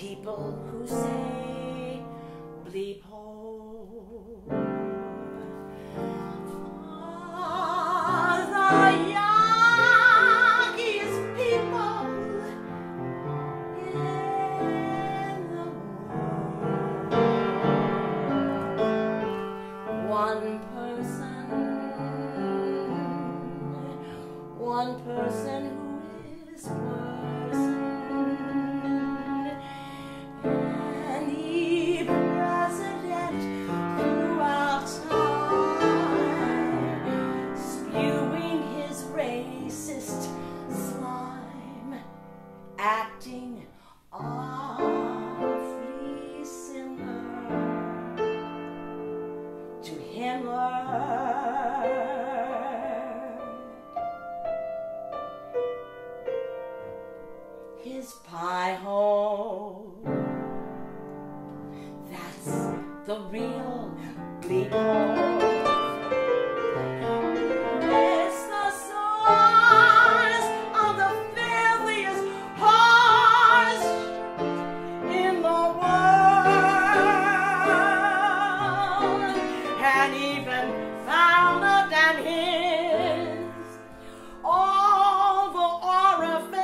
people who say bleep It's the source of the filthiest in the world, and even than his. All the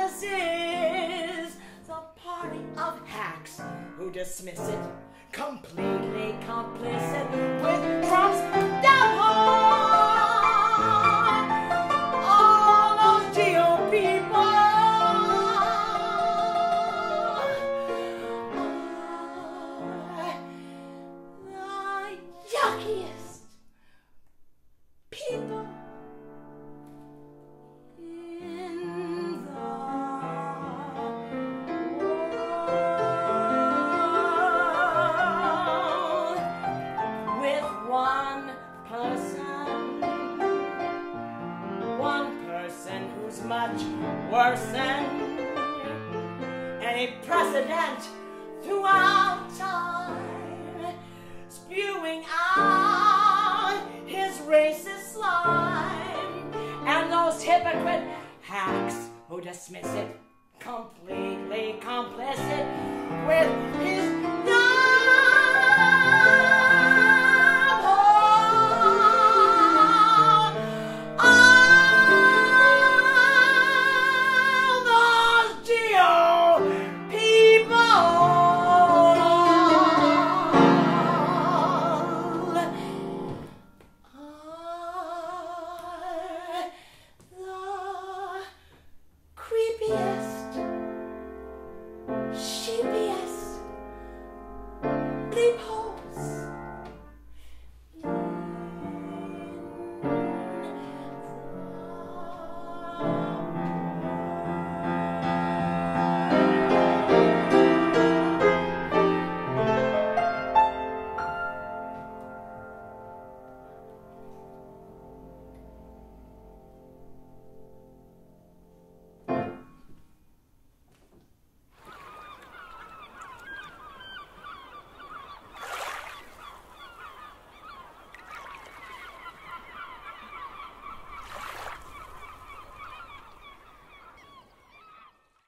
orifices, the party of hacks who dismiss it, completely complicit with Trump's devil. All those GOP people are the yuckiest people who's much worse than any precedent throughout time, spewing out his racist slime, and those hypocrite hacks who dismiss it, completely complicit with